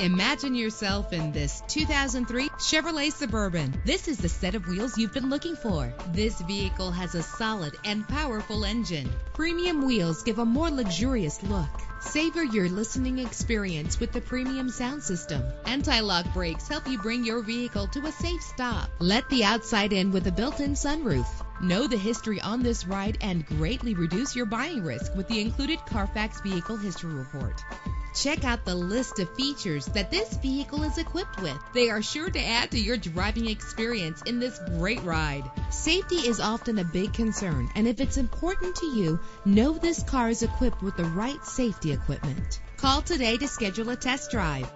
Imagine yourself in this 2003 Chevrolet Suburban. This is the set of wheels you've been looking for. This vehicle has a solid and powerful engine. Premium wheels give a more luxurious look. Savor your listening experience with the premium sound system. Anti-lock brakes help you bring your vehicle to a safe stop. Let the outside in with a built-in sunroof. Know the history on this ride and greatly reduce your buying risk with the included Carfax Vehicle History Report. Check out the list of features that this vehicle is equipped with. They are sure to add to your driving experience in this great ride. Safety is often a big concern, and if it's important to you, know this car is equipped with the right safety equipment. Call today to schedule a test drive.